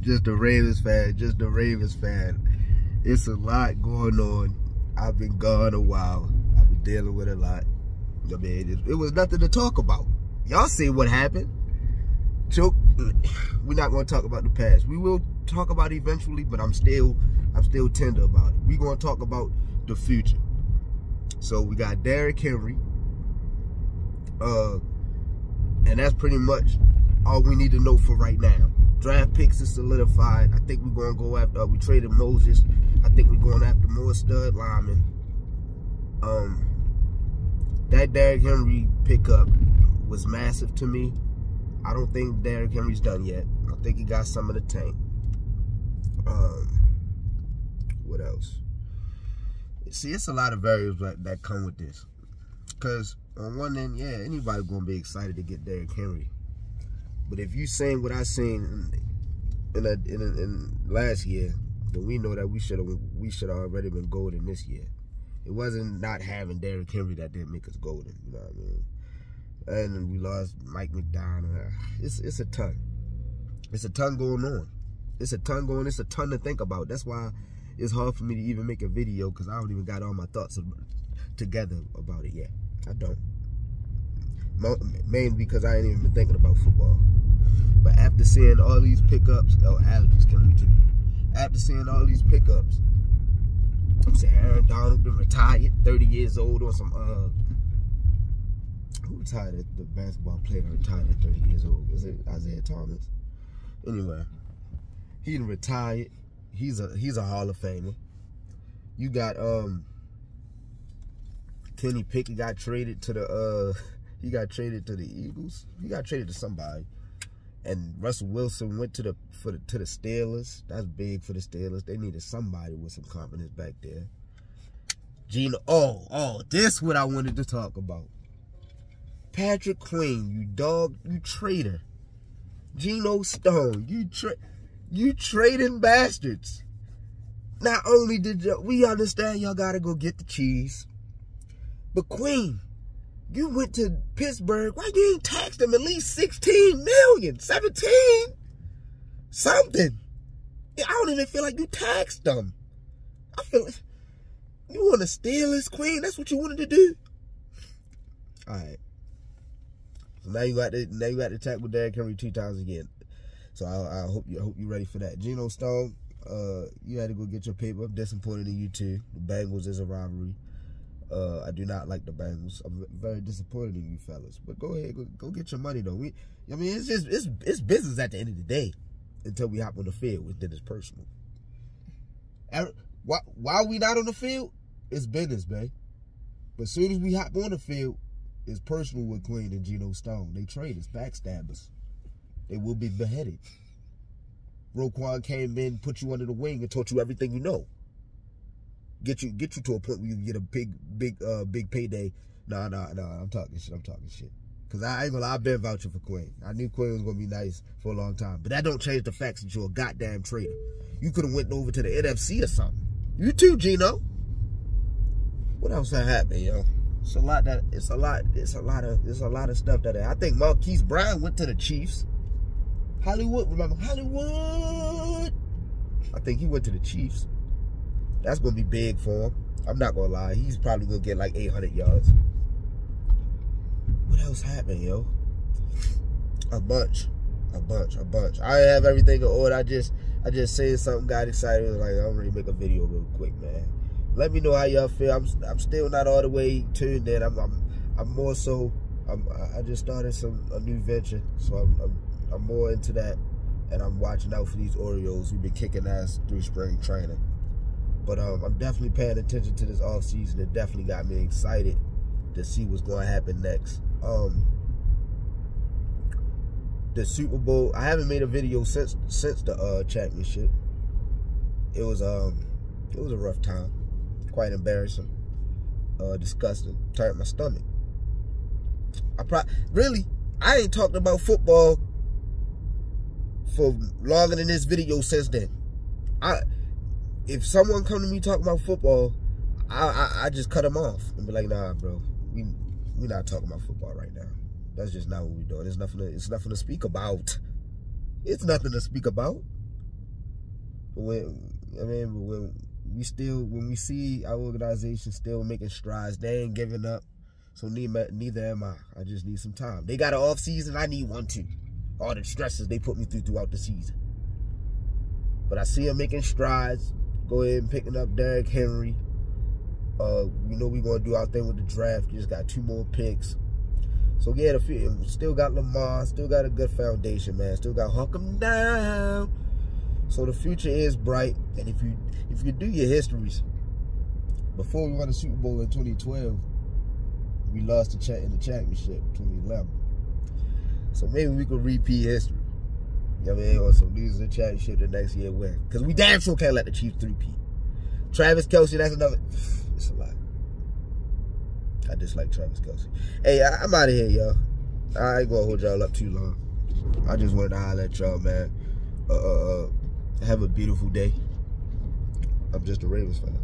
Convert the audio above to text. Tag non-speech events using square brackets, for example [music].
just a Ravens fan, just a Ravens fan. It's a lot going on. I've been gone a while. I've been dealing with a lot. I mean, it, it was nothing to talk about. Y'all see what happened. So [clears throat] we're not going to talk about the past. We will talk about eventually, but I'm still, I'm still tender about it. We're going to talk about the future. So we got Derrick Henry, uh, and that's pretty much all we need to know for right now. Draft picks is solidified. I think we're going to go after, uh, we traded Moses. I think we're going after more stud linemen. Um, that Derrick Henry pickup was massive to me. I don't think Derrick Henry's done yet. I think he got some of the tank. Um, what else? See, it's a lot of variables that, that come with this. Because on one end, yeah, anybody gonna be excited to get Derrick Henry. But if you saying what I seen in, a, in, a, in last year, then we know that we should have we should have already been golden this year. It wasn't not having Derrick Henry that didn't make us golden. You know what I mean? And we lost Mike Macdonald. It's it's a ton. It's a ton going on. It's a ton going. It's a ton to think about. That's why it's hard for me to even make a video because I don't even got all my thoughts together about it yet. I don't. Mainly because I ain't even been thinking about football. But after seeing all these pickups, oh, allergies killing me too. After seeing all these pickups, I'm saying Aaron Donald been retired, 30 years old on some, uh, who retired? The basketball player retired at 30 years old. Was it Isaiah Thomas? Anyway, he retired. He's a he's a Hall of Famer. You got um Kenny Pickett got traded to the uh he got traded to the Eagles. He got traded to somebody. And Russell Wilson went to the for the to the Steelers. That's big for the Steelers. They needed somebody with some confidence back there. Geno, oh, oh, this what I wanted to talk about. Patrick Queen, you dog, you traitor. Geno Stone, you tra you trading bastards. Not only did we understand y'all gotta go get the cheese, but Queen, you went to Pittsburgh. Why you ain't taxed them at least 16 million, 17? Something. I don't even feel like you taxed them. I feel like you want to steal his queen. That's what you wanted to do. All right. So now you got to now you got to tackle Derrick Henry two times again. So I, I hope you I hope you're ready for that. Geno Stone, uh, you had to go get your paper. I'm disappointed in you too. The Bengals is a rivalry. Uh, I do not like the Bengals. I'm very disappointed in you fellas. But go ahead, go, go get your money though. We, I mean, it's just it's it's business at the end of the day. Until we hop on the field, then it's personal. And why why we not on the field? It's business, man. But as soon as we hop on the field, it's personal with Queen and Geno Stone. They traitors, backstabbers. They will be beheaded. Roquan came in, put you under the wing, and taught you everything you know get you get you to a point where you get a big big uh big payday. Nah, nah, nah. I'm talking shit. I'm talking shit. Cause I ain't gonna. I've been vouching for Quinn. I knew Quinn was gonna be nice for a long time, but that don't change the facts that you're a goddamn traitor. You could have went over to the NFC or something. You too, Geno. What else that happened, yo? It's a lot that it's a lot. It's a lot of it's a lot of stuff that I think Marquise Brown went to the Chiefs. Hollywood, remember Hollywood? I think he went to the Chiefs. That's going to be big for him. I'm not going to lie. He's probably going to get like 800 yards. What else happened, yo? A bunch. A bunch. A bunch. I have everything in order. I just I just said something, got excited. Like, I'm ready to make a video real quick, man. Let me know how y'all feel. I'm I'm still not all the way tuned in. I'm I'm, I'm more so I'm, I just started some a new venture, so I'm, I'm I'm more into that, and I'm watching out for these Orioles. We've been kicking ass through spring training. But um, I'm definitely paying attention to this off season. It definitely got me excited to see what's going to happen next. Um, the Super Bowl. I haven't made a video since since the uh, championship. It was um, it was a rough time, quite embarrassing, uh, disgusting. Turned my stomach. I pro really I ain't talked about football for longer than this video since then. I if someone come to me talking about football, I, I, I just cut them off and be like, nah, bro, we we not talking about football right now. That's just not what we're doing. It's nothing. To, it's nothing to speak about. It's nothing to speak about. But when I mean, when we still when we see our organization still making strides, they ain't giving up. So neither, neither am I. I just need some time. They got an off season. I need one too. All the stresses they put me through throughout the season. But I see them making strides. Go ahead and picking up Derrick Henry. Uh, we know we're gonna do our thing with the draft. just got two more picks. So yeah, the still got Lamar, still got a good foundation, man. Still got Huck 'em down. So the future is bright. And if you if you do your histories, before we won the Super Bowl in 2012, we lost the chat in the championship 2011. So maybe we could repeat history. I mean? Or some the championship the next year win. Because we damn sure can't let the Chiefs three-peat. Travis Kelce, that's another. [sighs] It's a lot. I dislike Travis Kelce. Hey, I, am out of here, y'all. I ain't gonna hold y'all up too long. I just wanted to holler at y'all, man. Uh, uh, uh, have a beautiful day. I'm just a Ravens fan.